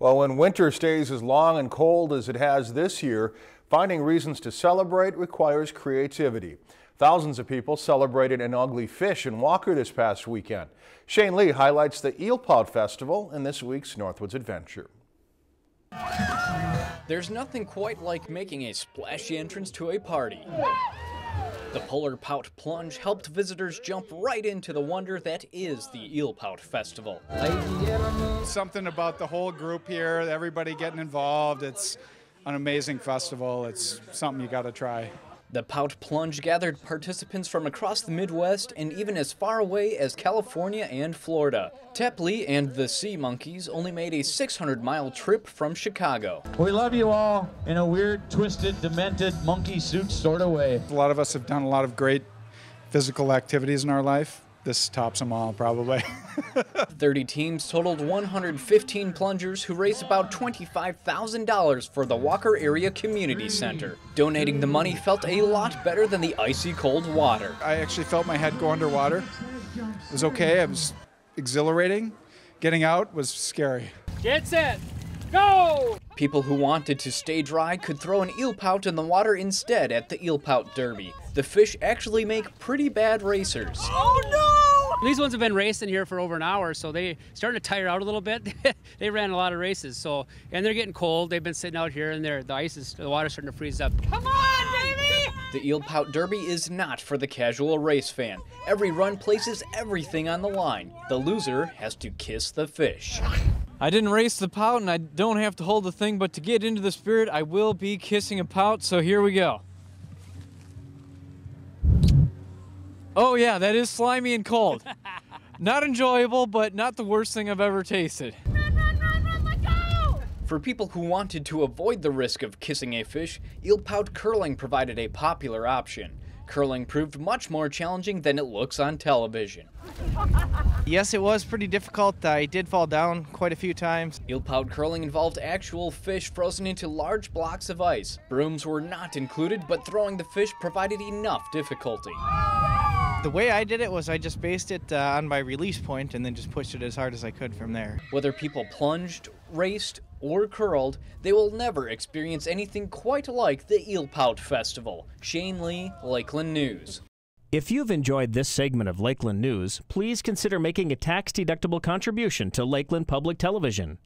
Well, when winter stays as long and cold as it has this year, finding reasons to celebrate requires creativity. Thousands of people celebrated an ugly fish in Walker this past weekend. Shane Lee highlights the Eel Pout Festival in this week's Northwoods Adventure. There's nothing quite like making a splashy entrance to a party. The Polar Pout Plunge helped visitors jump right into the wonder that is the Eel Pout Festival. Something about the whole group here, everybody getting involved. It's an amazing festival. It's something you got to try. The Pout Plunge gathered participants from across the Midwest and even as far away as California and Florida. Tepley and the Sea Monkeys only made a 600 mile trip from Chicago. We love you all in a weird, twisted, demented, monkey suit sort of way. A lot of us have done a lot of great physical activities in our life this tops them all, probably. 30 teams totaled 115 plungers who raised about $25,000 for the Walker Area Community Center. Donating the money felt a lot better than the icy cold water. I actually felt my head go underwater. It was okay, it was exhilarating. Getting out was scary. Get set, go! People who wanted to stay dry could throw an eel pout in the water instead at the Eel Pout Derby. The fish actually make pretty bad racers. Oh no! These ones have been racing here for over an hour, so they starting to tire out a little bit. they ran a lot of races, so and they're getting cold. They've been sitting out here, and they're, the ice is the water's starting to freeze up. Come on, baby! The Eel Pout Derby is not for the casual race fan. Every run places everything on the line. The loser has to kiss the fish. I didn't race the pout and I don't have to hold the thing, but to get into the spirit, I will be kissing a pout, so here we go. Oh yeah, that is slimy and cold. not enjoyable, but not the worst thing I've ever tasted. Run, run, run, run, let go! For people who wanted to avoid the risk of kissing a fish, eel pout curling provided a popular option. Curling proved much more challenging than it looks on television. Yes, it was pretty difficult. I did fall down quite a few times. Eel pout curling involved actual fish frozen into large blocks of ice. Brooms were not included, but throwing the fish provided enough difficulty. The way I did it was I just based it uh, on my release point and then just pushed it as hard as I could from there. Whether people plunged, raced, or curled, they will never experience anything quite like the Eel Pout Festival. Shane Lee, Lakeland News. If you've enjoyed this segment of Lakeland News, please consider making a tax-deductible contribution to Lakeland Public Television.